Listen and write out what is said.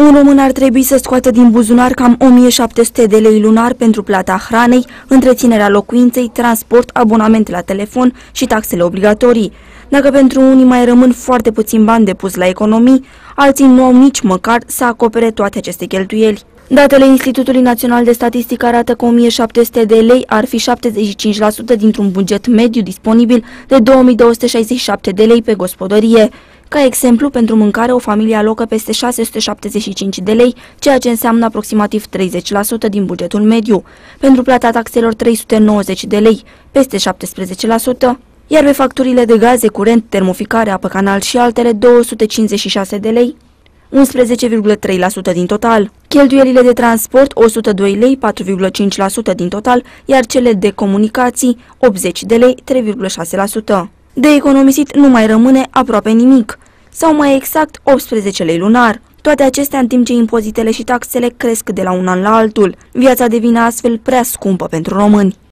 Un român ar trebui să scoată din buzunar cam 1700 de lei lunar pentru plata hranei, întreținerea locuinței, transport, abonament la telefon și taxele obligatorii. Dacă pentru unii mai rămân foarte puțin bani de pus la economii, alții nu au nici măcar să acopere toate aceste cheltuieli. Datele Institutului Național de Statistică arată că 1700 de lei ar fi 75% dintr-un buget mediu disponibil de 2267 de lei pe gospodărie. Ca exemplu, pentru mâncare, o familie alocă peste 675 de lei, ceea ce înseamnă aproximativ 30% din bugetul mediu. Pentru plata taxelor 390 de lei, peste 17%, iar pe facturile de gaze, curent, termoficare, apă canal și altele 256 de lei, 11,3% din total. Cheltuielile de transport 102 lei, 4,5% din total, iar cele de comunicații 80 de lei, 3,6%. De economisit nu mai rămâne aproape nimic, sau mai exact 18 lei lunar. Toate acestea în timp ce impozitele și taxele cresc de la un an la altul. Viața devine astfel prea scumpă pentru români.